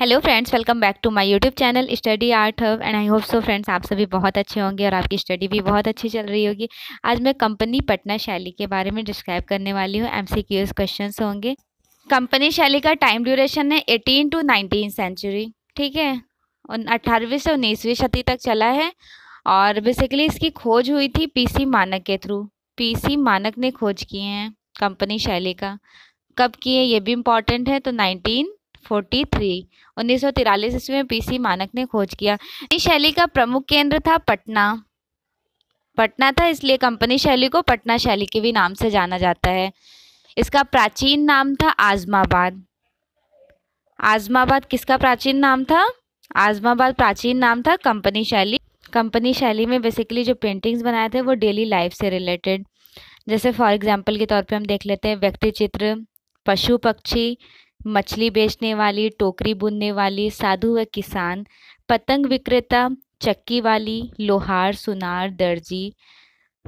Hello friends welcome back to my YouTube channel study art hub and I hope so friends आप सभी बहुत अच्छे होंगे और आपकी स्टडी भी बहुत अच्छी चल रही होगी। आज मैं कंपनी पटना शैली के बारे में डिस्क्राइब करने वाली हूँ एम सी क्वेश्चन होंगे। कंपनी शैली का टाइम ड्यूरेशन है एटीन टू नाइनटीन सेंचुरी ठीक है? अट्ठारहवीं से उन्नीसवीं शती तक चला है और बेसिकली इसकी खोज हुई थी पीसी मानक के थ्रू पीसी मानक ने खोज किए हैं कंपनी शैली का। कब किए ये भी इंपॉर्टेंट है तो नाइनटीन फोर्टी थ्री, उन्नीस सौ तिरालीस ईस्वी में पीसी मानक ने खोज किया। इस शैली का प्रमुख केंद्र था पटना। पटना था, इसलिए कंपनी शैली को पटना शैली के भी नाम से जाना जाता है। इसका प्राचीन नाम था आजमाबाद। आजमाबाद किसका प्राचीन नाम था? आजमाबाद प्राचीन नाम था कंपनी शैली। कंपनी शैली में बेसिकली जो पेंटिंग्स बनाए थे वो डेली लाइफ से रिलेटेड जैसे फॉर एग्जांपल के तौर पे हम देख लेते हैं व्यक्ति चित्र पशु पक्षी मछली बेचने वाली, टोकरी बुनने वाली, साधु व किसान, पतंग विक्रेता, चक्की वाली, लोहार, सुनार, दर्जी,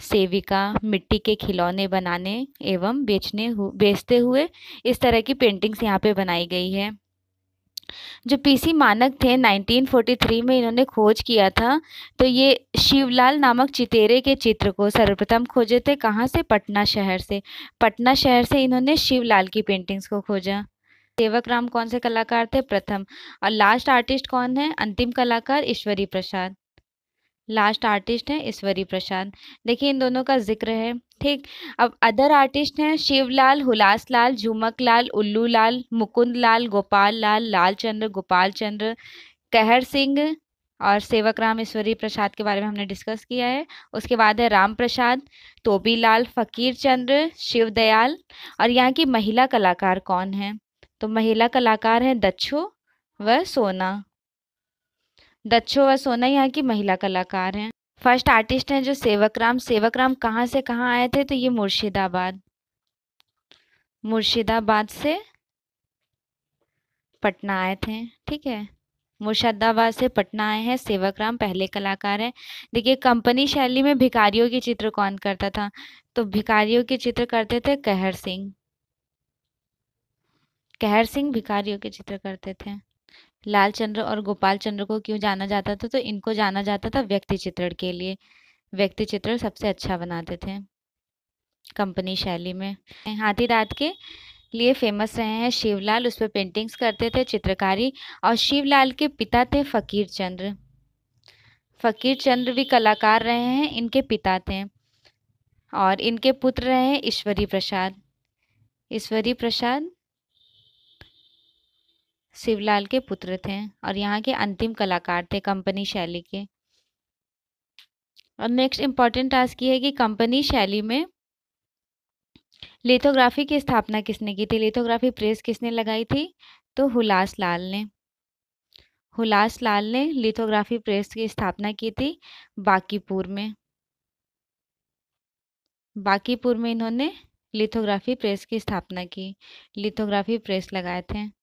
सेविका, मिट्टी के खिलौने बनाने एवं बेचने हु, बेचते हुए इस तरह की पेंटिंग्स यहाँ पे बनाई गई है। जो पीसी मानक थे 1943 में इन्होंने खोज किया था तो ये शिवलाल नामक चितेरे के चित्र को सर्वप्रथम खोजे थे। कहाँ से? पटना शहर से। पटना शहर से इन्होंने शिवलाल की पेंटिंग्स को खोजा। सेवक राम कौन से कलाकार थे? प्रथम। और लास्ट आर्टिस्ट कौन है? अंतिम कलाकार ईश्वरी प्रसाद। लास्ट आर्टिस्ट है ईश्वरी प्रसाद। देखिए, इन दोनों का ज़िक्र है। ठीक? अब अदर आर्टिस्ट हैं शिवलाल हुलास लाल झुमक लाल उल्लू लाल मुकुंद लाल गोपाल लाल लाल चंद्र गोपाल चंद्र कहर सिंह और सेवक राम ईश्वरी प्रसाद के बारे में हमने डिस्कस किया है। उसके बाद है राम प्रसाद, तोबीलाल फकीर चंद्र शिवदयाल और यहाँ की महिला कलाकार कौन है? तो महिला कलाकार हैं दच्छो व सोना। दच्छो व सोना यहाँ की महिला कलाकार हैं। फ़र्स्ट आर्टिस्ट हैं जो सेवक राम। सेवक राम कहाँ से कहाँ आए थे? तो ये मुर्शिदाबाद। मुर्शिदाबाद से पटना आए थे। ठीक है। मुर्शिदाबाद से पटना आए हैं। सेवक राम पहले कलाकार हैं। देखिए, कंपनी शैली में भिखारियों के चित्र कौन करता था? तो भिखारियों के चित्र करते थे कहर सिंह। कहर सिंह भिखारियों के चित्र करते थे। लाल चंद्र और गोपाल चंद्र को क्यों जाना जाता था? तो इनको जाना जाता था व्यक्ति चित्रण के लिए। व्यक्ति चित्र सबसे अच्छा बनाते थे कंपनी शैली में। हाथी दांत के लिए फ़ेमस रहे हैं। शिवलाल उस पर पेंटिंग्स करते थे, चित्रकारी और शिवलाल के पिता थे फकीर चंद्र फकीर चंद्र भी कलाकार रहे हैं, इनके पिता थे और इनके पुत्र रहे हैं ईश्वरी प्रसाद ईश्वरी प्रसाद शिवलाल के पुत्र थे और यहाँ के अंतिम कलाकार थे कंपनी शैली के। और नेक्स्ट इंपॉर्टेंट टास्क ये है कि कंपनी शैली में लिथोग्राफी की स्थापना किसने की थी? लिथोग्राफी प्रेस किसने लगाई थी? तो हुलास लाल ने। हुलास लाल ने लिथोग्राफी प्रेस की स्थापना की थी बाकीपुर में। बाकीपुर में इन्होंने लिथोग्राफी प्रेस की स्थापना की। लिथोग्राफी प्रेस लगाए थे।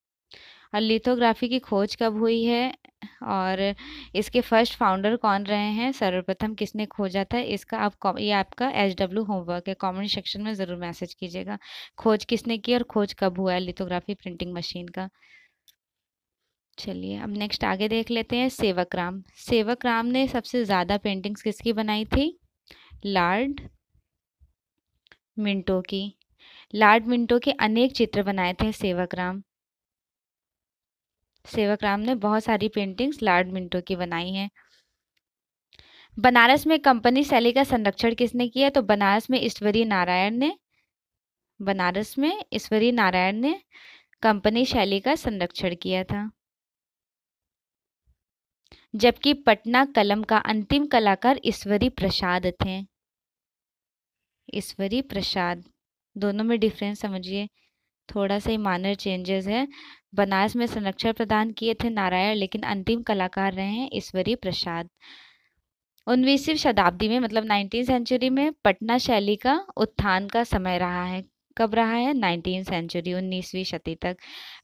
लिथोग्राफी की खोज कब हुई है? और इसके फ़र्स्ट फाउंडर कौन रहे हैं? सर्वप्रथम किसने खोजा था? इसका आप ये आपका एच डब्ल्यू होमवर्क है। कमेंट सेक्शन में ज़रूर मैसेज कीजिएगा। खोज किसने की और खोज कब हुआ है लिथोग्राफी प्रिंटिंग मशीन का? चलिए, अब नेक्स्ट आगे देख लेते हैं। सेवक राम सेवक राम ने सबसे ज़्यादा पेंटिंग्स किसकी बनाई थी? लार्ड मिंटो की। लार्ड मिंटो के अनेक चित्र बनाए थे सेवक राम सेवक राम ने बहुत सारी पेंटिंग्स लार्ड मिंटो की बनाई हैं। बनारस में कंपनी शैली का संरक्षण किसने किया? तो बनारस में ईश्वरी नारायण ने, बनारस में ईश्वरी नारायण ने कंपनी शैली का संरक्षण किया था। जबकि पटना कलम का अंतिम कलाकार ईश्वरी प्रसाद थे। ईश्वरी प्रसाद, दोनों में डिफरेंस समझिए। थोड़ा सा ही मानर चेंजेस है। बनारस में संरक्षण प्रदान किए थे नारायण, लेकिन अंतिम कलाकार रहे हैं ईश्वरी प्रसाद। उन्नीसवीं शताब्दी में मतलब नाइनटीन सेंचुरी में पटना शैली का उत्थान का समय रहा है। कब रहा है? नाइनटीन सेंचुरी उन्नीसवीं शती तक।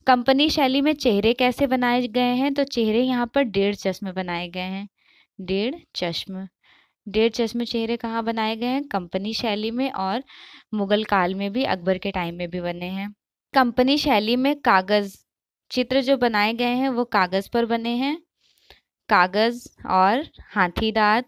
कंपनी शैली में चेहरे कैसे बनाए गए हैं? तो चेहरे यहाँ पर डेढ़ चश्मे बनाए गए हैं। डेढ़ चश्म। डेढ़ चश्मे चेहरे कहाँ बनाए गए हैं? कंपनी शैली में और मुगल काल में भी, अकबर के टाइम में भी बने हैं। कंपनी शैली में कागज़, चित्र जो बनाए गए हैं, वो कागज़ पर बने हैं। कागज़ और हाथी दांत।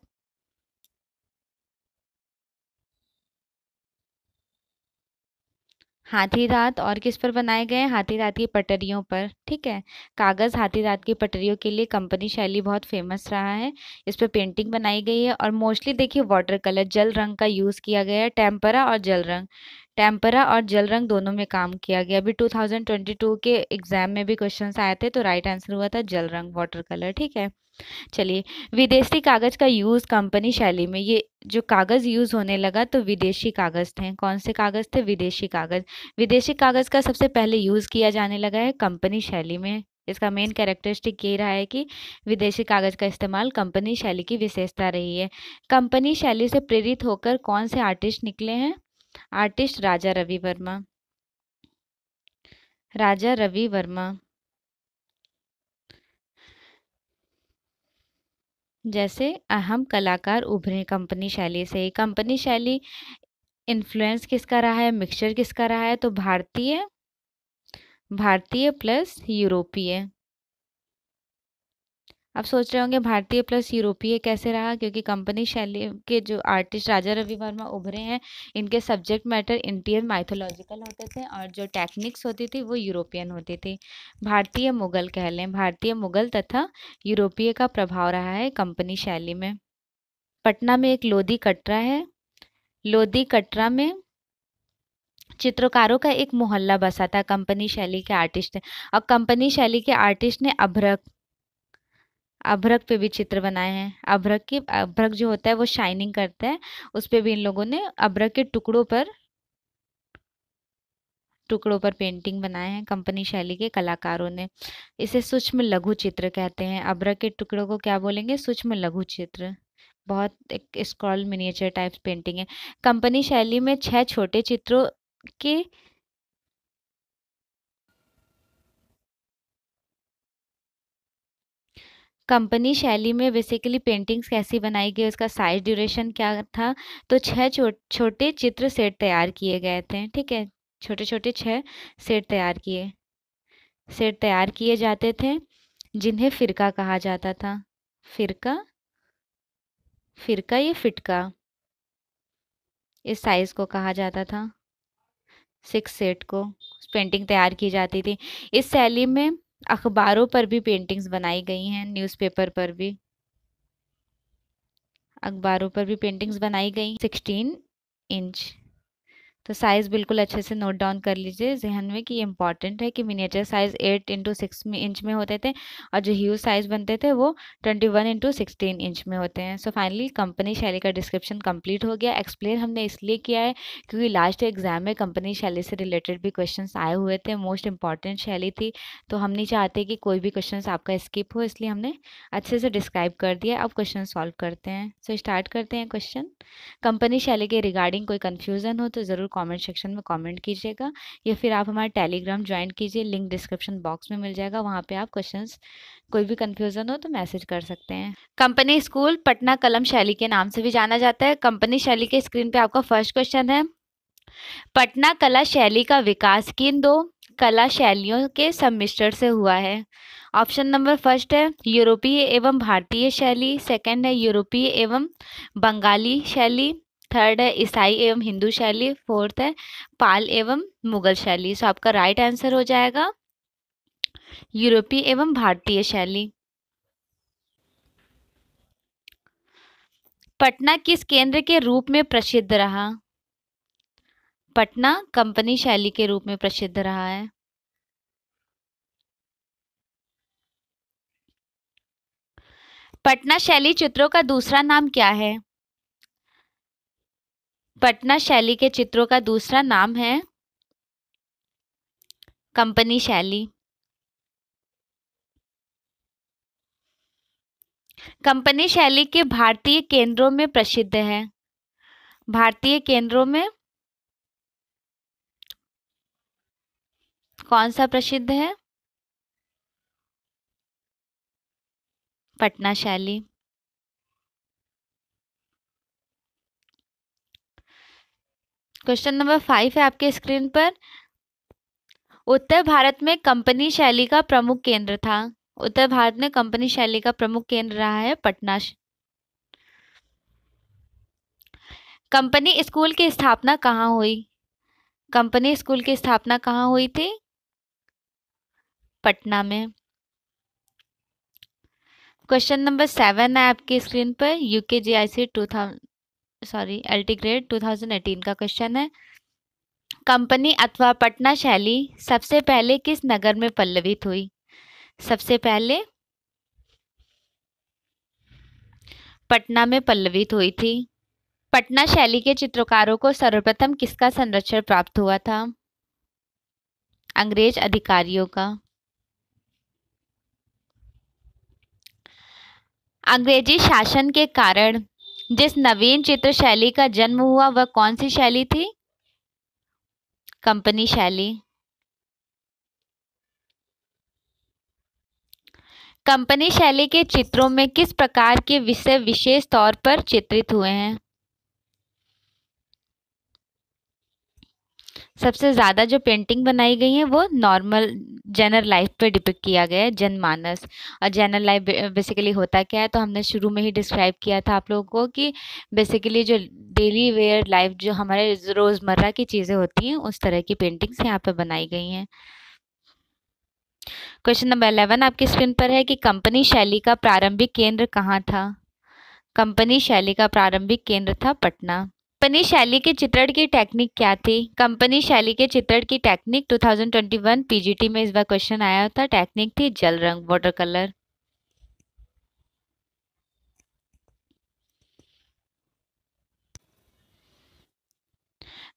हाथी दांत और किस पर बनाए गए हैं? हाथी दांत की पटरियों पर, ठीक है। कागज़ हाथी दांत की पटरियों के लिए कंपनी शैली बहुत फ़ेमस रहा है। इस पर पेंटिंग बनाई गई है और मोस्टली देखिए वाटर कलर, जल रंग का यूज़ किया गया है, टेम्परा और जल रंग। टेम्परा और जल रंग दोनों में काम किया गया। अभी 2022 के एग्ज़ाम में भी क्वेश्चन आए थे तो राइट आंसर हुआ था जल रंग वाटर कलर ठीक है? चलिए, विदेशी कागज़ का यूज़ कंपनी शैली में, ये जो कागज़ यूज़ होने लगा तो विदेशी कागज़ थे। कौन से कागज़ थे? विदेशी कागज़। विदेशी कागज़ का सबसे पहले यूज़ किया जाने लगा है कंपनी शैली में। इसका मेन कैरेक्टरिस्टिक ये रहा है कि विदेशी कागज़ का इस्तेमाल कंपनी शैली की विशेषता रही है। कंपनी शैली से प्रेरित होकर कौन से आर्टिस्ट निकले हैं? आर्टिस्ट राजा रवि वर्मा। राजा रवि वर्मा। जैसे अहम कलाकार उभरे कंपनी शैली से कंपनी शैली इन्फ्लुएंस किसका रहा है? मिक्सचर किसका रहा है? तो भारतीय भारतीय प्लस यूरोपीय। अब सोच रहे होंगे भारतीय प्लस यूरोपीय कैसे रहा? क्योंकि कंपनी शैली के जो आर्टिस्ट राजा रवि वर्मा उभरे हैं, इनके सब्जेक्ट मैटर इंडियन माइथोलॉजिकल होते थे और जो टेक्निक्स होती थी वो यूरोपियन होती थी। भारतीय मुगल कह लें, भारतीय मुगल तथा यूरोपीय का प्रभाव रहा है कंपनी शैली में। पटना में एक लोधी कटरा है। लोधी कटरा में चित्रकारों का एक मोहल्ला बसा था कंपनी शैली के आर्टिस्ट और कंपनी शैली के आर्टिस्ट ने अभ्रक अभ्रक पे भी चित्र बनाए हैं। अभ्रक की, अभ्रक जो होता है वो शाइनिंग करता है। उस पर भी इन लोगों ने अभ्रक के टुकड़ों पर टुकड़ों पर पेंटिंग बनाए हैं कंपनी शैली के कलाकारों ने। इसे सूक्ष्म लघु चित्र कहते हैं। अभ्रक के टुकड़ों को क्या बोलेंगे? सूक्ष्म लघु चित्र। बहुत एक स्क्रॉल मिनिएचर टाइप पेंटिंग है। कंपनी शैली में छह छोटे चित्रों के कंपनी शैली में बेसिकली पेंटिंग्स कैसी बनाई गई उसका साइज़ ड्यूरेशन क्या था? तो छः छो, छोटे चित्र सेट तैयार किए गए थे ठीक है? छोटे छोटे छः सेट तैयार किए सेट तैयार किए जाते थे जिन्हें फिरका कहा जाता था। फिरका? फिरका या फिटका? इस साइज़ को कहा जाता था। सिक्स सेट को पेंटिंग तैयार की जाती थी। इस शैली में अखबारों पर भी पेंटिंग्स बनाई गई हैं न्यूज़पेपर पर भी। अखबारों पर भी पेंटिंग्स बनाई गई सिक्सटीन इंच तो साइज़ बिल्कुल अच्छे से नोट डाउन कर लीजिए, जहन में कि ये इंपॉर्टेंट है कि miniature size eight into six inch में होते थे और जो ह्यूज साइज़ बनते थे वो twenty one into sixteen inch में होते हैं। सो फाइनली कंपनी शैली का डिस्क्रिप्शन कंप्लीट हो गया। एक्सप्लेन हमने इसलिए किया है क्योंकि लास्ट एग्ज़ाम में कंपनी शैली से रिलेटेड भी क्वेश्चन आए हुए थे मोस्ट इंपॉर्टेंट शैली थी। तो हम नहीं चाहते कि कोई भी क्वेश्चन आपका स्किप हो, इसलिए हमने अच्छे से डिस्क्राइब कर दिया। अब क्वेश्चन सॉल्व करते हैं। सो स्टार्ट करते हैं क्वेश्चन कंपनी शैली के रिगार्डिंग कोई कन्फ्यूज़न हो तो ज़रूर कमेंट सेक्शन में कमेंट कीजिएगा, या फिर आप हमारे टेलीग्राम ज्वाइन कीजिए लिंक डिस्क्रिप्शन बॉक्स में मिल जाएगा, वहाँ पे आप क्वेश्चंस कोई भी कंफ्यूजन हो तो मैसेज कर सकते हैं। कंपनी स्कूल पटना कलम शैली के नाम से भी जाना जाता है। कंपनी शैली के स्क्रीन पर आपका फ़र्स्ट क्वेश्चन है। पटना कला शैली का विकास किन दो कला शैलियों के सम्मिश्रण से हुआ है? ऑप्शन नंबर फ़र्स्ट है, यूरोपीय एवं भारतीय शैली। सेकंड है, यूरोपीय एवं बंगाली शैली। थर्ड है ईसाई एवं हिंदू शैली फोर्थ है पाल एवं मुगल शैली। सो आपका राइट आंसर हो जाएगा यूरोपीय एवं भारतीय शैली। पटना किस केंद्र के रूप में प्रसिद्ध रहा? पटना कंपनी शैली के रूप में प्रसिद्ध रहा है। पटना शैली चित्रों का दूसरा नाम क्या है? पटना शैली के चित्रों का दूसरा नाम है कंपनी शैली। कंपनी शैली के भारतीय केंद्रों में प्रसिद्ध है। भारतीय केंद्रों में कौन सा प्रसिद्ध है? पटना शैली। क्वेश्चन नंबर फाइव है आपके स्क्रीन पर। उत्तर भारत में कंपनी शैली का प्रमुख केंद्र था। उत्तर भारत में कंपनी शैली का प्रमुख केंद्र रहा है पटना। कंपनी स्कूल की स्थापना कहाँ हुई? कंपनी स्कूल की स्थापना कहाँ हुई थी? पटना में। क्वेश्चन नंबर सेवन है आपकी स्क्रीन पर UK G I C two thousand sorry L T grade two thousand eighteen का क्वेश्चन है। कंपनी अथवा पटना शैली सबसे पहले किस नगर में पल्लवित हुई? सबसे पहले पटना में पल्लवित हुई थी। पटना शैली के चित्रकारों को सर्वप्रथम किसका संरक्षण प्राप्त हुआ था? अंग्रेज़ अधिकारियों का। अंग्रेज़ी शासन के कारण जिस नवीन चित्र शैली का जन्म हुआ, वह कौन सी शैली थी? कंपनी शैली। कंपनी शैली के चित्रों में किस प्रकार के विषय विशेष तौर पर चित्रित हुए हैं? सबसे ज़्यादा जो पेंटिंग बनाई गई है वो नॉर्मल जनरल लाइफ पे डिपिक्ट किया गया है, जनमानस। और जनरल लाइफ बेसिकली होता क्या है तो हमने शुरू में ही डिस्क्राइब किया था आप लोगों को कि बेसिकली जो डेली वेयर लाइफ जो हमारे रोज़मर्रा की चीज़ें होती हैं, उस तरह की पेंटिंग्स यहाँ पर बनाई गई हैं। क्वेश्चन नंबर अलेवन आपकी स्क्रीन पर है कि कंपनी शैली का प्रारंभिक केंद्र कहाँ था? कंपनी शैली का प्रारंभिक केंद्र था पटना। कंपनी शैली के चित्रण की टेक्निक क्या थी? कंपनी शैली के चित्रण की टेक्निक 2021 पीजीटी में इस बार क्वेश्चन आया था। टेक्निक थी जल रंग वाटर कलर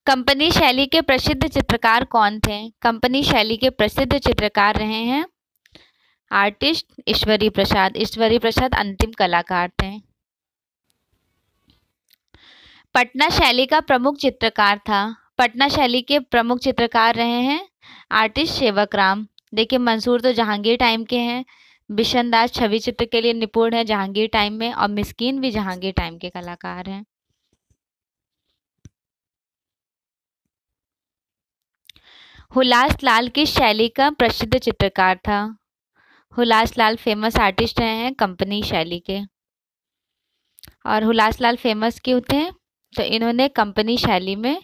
कंपनी शैली के प्रसिद्ध चित्रकार कौन थे? कंपनी शैली के प्रसिद्ध चित्रकार रहे हैं आर्टिस्ट ईश्वरी प्रसाद। ईश्वरी प्रसाद अंतिम कलाकार थे। पटना शैली का प्रमुख चित्रकार था। पटना शैली के प्रमुख चित्रकार रहे हैं आर्टिस्ट सेवक राम। देखिए, मंसूर तो जहांगीर टाइम के हैं। बिशन दास छवि चित्र के लिए निपुण है जहांगीर टाइम में और मिस्कीन भी जहांगीर टाइम के कलाकार हैं। हुलास लाल किस शैली का प्रसिद्ध चित्रकार था। हुलास लाल फ़ेमस आर्टिस्ट रहे हैं कंपनी शैली के। और हुलास लाल फ़ेमस क्यों थे? तो इन्होंने कंपनी शैली में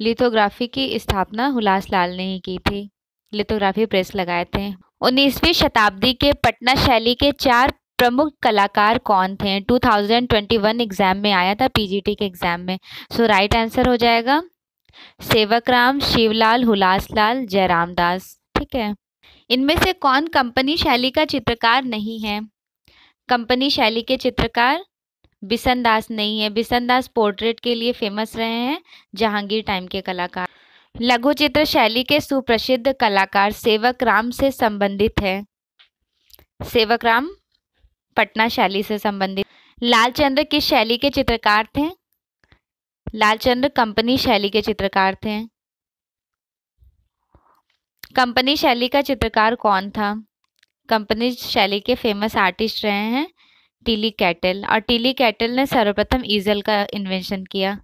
लिथोग्राफी की स्थापना हुलास लाल ने ही की थी। लिथोग्राफी प्रेस लगाए थे। उन्नीसवीं शताब्दी के पटना शैली के चार प्रमुख कलाकार कौन थे? 2021 एग्ज़ाम में आया था, पीजीटी के एग्ज़ाम में। सो राइट आंसर हो जाएगा सेवक राम शिवलाल हुलास लाल, जयराम दास। ठीक है। इनमें से कौन कंपनी शैली का चित्रकार नहीं है? कंपनी शैली के चित्रकार बिसन दास नहीं है। बिसन दास पोर्ट्रेट के लिए फ़ेमस रहे हैं जहांगीर टाइम के कलाकार। लघु चित्र शैली के सुप्रसिद्ध कलाकार सेवक राम से संबंधित है। सेवक राम पटना शैली से संबंधित। लालचंद्र किस शैली के चित्रकार थे? लालचंद्र कंपनी शैली के चित्रकार थे। कंपनी शैली का चित्रकार कौन था? कंपनी शैली के फ़ेमस आर्टिस्ट रहे हैं टीली कैटल। और टीली कैटल ने सर्वप्रथम ईजल का इन्वेंशन किया।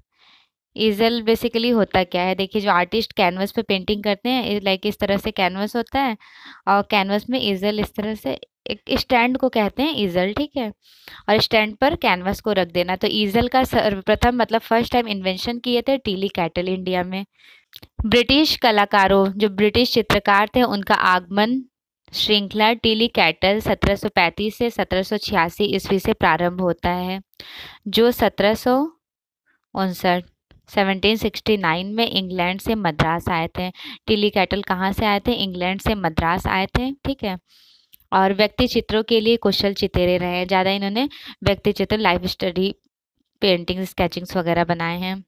ईजल बेसिकली होता क्या है? देखिए, जो आर्टिस्ट कैनवस पे पेंटिंग करते हैं लाइक इस तरह से कैनवस होता है और कैनवस में ईजल इस तरह से एक स्टैंड को कहते हैं ईजल, ठीक है? और स्टैंड पर कैनवस को रख देना। तो ईजल का सर्वप्रथम मतलब फ़र्स्ट टाइम इन्वेंशन किए थे टीली कैटल इंडिया में। ब्रिटिश कलाकारों, जो ब्रिटिश चित्रकार थे, उनका आगमन श्रृंखला टीली कैटल 1735 से सत्रह सौ छियासी ईस्वी से प्रारंभ होता है, जो सत्रह सौ उनसठ 1769 में इंग्लैंड से मद्रास आए थे। टीली कैटल कहाँ से आए थे? इंग्लैंड से मद्रास आए थे, ठीक है? और व्यक्ति चित्रों के लिए कुशल चितेरे रहे। ज़्यादा इन्होंने व्यक्ति चित्र लाइफ स्टडी पेंटिंग स्केचिंग्स वगैरह बनाए हैं।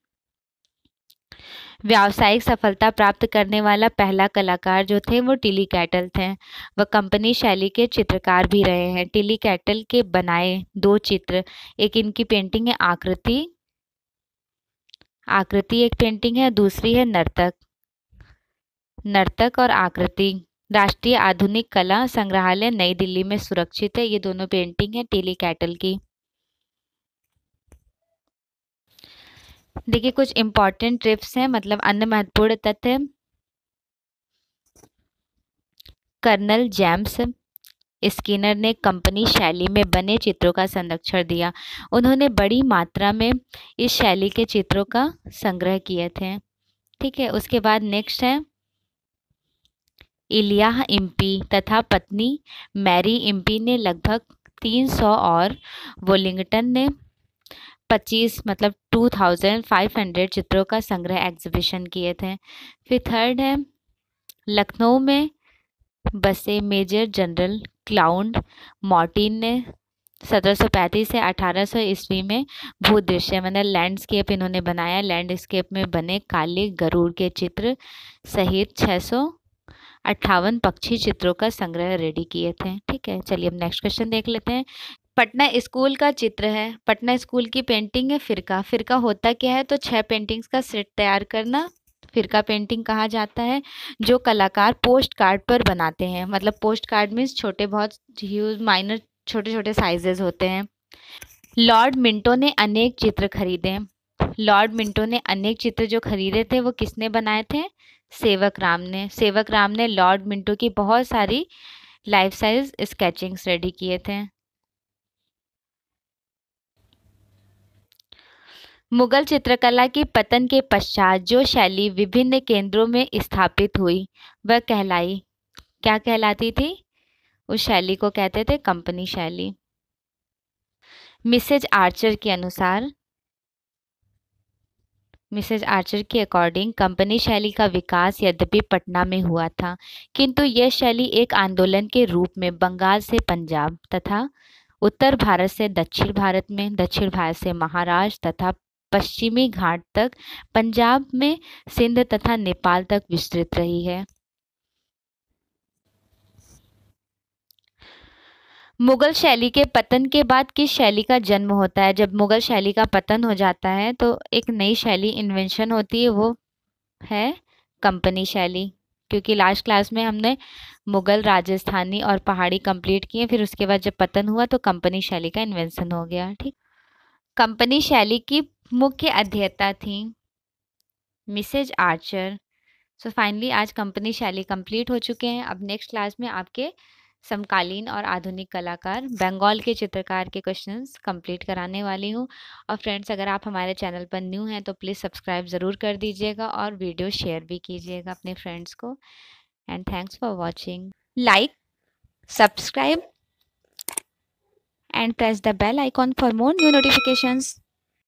व्यावसायिक सफलता प्राप्त करने वाला पहला कलाकार जो थे, वो टिली कैटल थे। वह कंपनी शैली के चित्रकार भी रहे हैं। टिली कैटल के बनाए दो चित्र, एक इनकी पेंटिंग है आकृति आकृति एक पेंटिंग है, दूसरी है नर्तक नर्तक और आकृति। राष्ट्रीय आधुनिक कला संग्रहालय नई दिल्ली में सुरक्षित है। ये दोनों पेंटिंग है टिली कैटल की। देखिए, कुछ इंपॉर्टेंट ट्रिप्स हैं मतलब अन्य महत्वपूर्ण तथ्य कर्नल जेम्स स्किनर ने कंपनी शैली में बने चित्रों का संरक्षण दिया। उन्होंने बड़ी मात्रा में इस शैली के चित्रों का संग्रह किए थे। ठीक है, उसके बाद नेक्स्ट है। इलियाह इम्पी तथा पत्नी मैरी इम्पी ने लगभग 300 और वोलिंगटन ने 25 मतलब 2500 चित्रों का संग्रह एग्जीबिशन किए थे। फिर थर्ड है, लखनऊ में बसे मेजर जनरल क्लाउड मॉर्टिन ने 1735 से 1800 ईस्वी में भू दृश्य मतलब लैंडस्केप इन्होंने बनाया। लैंडस्केप में बने काले गरुड़ के चित्र सहित 600 अट्ठावन पक्षी चित्रों का संग्रह रेडी किए थे। ठीक है, चलिए अब नेक्स्ट क्वेश्चन देख लेते हैं। पटना स्कूल का चित्र है, पटना स्कूल की पेंटिंग है फिरका। फिरका होता क्या है? तो छह पेंटिंग्स का सेट तैयार करना। फिरका पेंटिंग कहा जाता है, जो कलाकार पोस्ट कार्ड पर बनाते हैं। मतलब पोस्ट कार्ड मीन्स छोटे बहुत ह्यूज माइनर छोटे छोटे साइजेस होते हैं। लॉर्ड मिंटो ने अनेक चित्र खरीदे। लॉर्ड मिंटो ने अनेक चित्र जो खरीदे थे, वो किसने बनाए थे? सेवक राम ने। सेवक राम ने लॉर्ड मिंटो की बहुत सारी लाइफ साइज़ स्केचिंग्स रेडी किए थे। मुगल चित्रकला के पतन के पश्चात जो शैली विभिन्न केंद्रों में स्थापित हुई, वह कहलाई। क्या कहलाती थी? उस शैली को कहते थे कंपनी शैली। मिसेज आर्चर के अनुसार, मिसेज आर्चर के अकॉर्डिंग कंपनी शैली का विकास यद्यपि पटना में हुआ था, किंतु यह शैली एक आंदोलन के रूप में बंगाल से पंजाब तथा उत्तर भारत से दक्षिण भारत में, दक्षिण भारत से महाराष्ट्र तथा पश्चिमी घाट तक पंजाब में सिंध तथा नेपाल तक विस्तृत रही है। मुगल शैली के पतन के बाद किस शैली का जन्म होता है? जब मुगल शैली का पतन हो जाता है तो एक नई शैली इन्वेंशन होती है, वो है कंपनी शैली। क्योंकि लास्ट क्लास में हमने मुगल राजस्थानी और पहाड़ी कंप्लीट किए, फिर उसके बाद जब पतन हुआ तो कंपनी शैली का इन्वेंशन हो गया, ठीक। कंपनी शैली की मुख्य अध्येता थी। Mrs Archer. सो फाइनली आज कंपनी शैली कंप्लीट हो चुके हैं। अब नेक्स्ट क्लास में आपके समकालीन और आधुनिक कलाकार, बंगाल के चित्रकार के क्वेश्चंस कंप्लीट कराने वाली हूँ। और फ्रेंड्स अगर आप हमारे चैनल पर न्यू हैं तो प्लीज़ सब्सक्राइब ज़रूर कर दीजिएगा और वीडियो शेयर भी कीजिएगा अपने फ्रेंड्स को। And thanks for watching like subscribe and press the bell icon for more new notifications.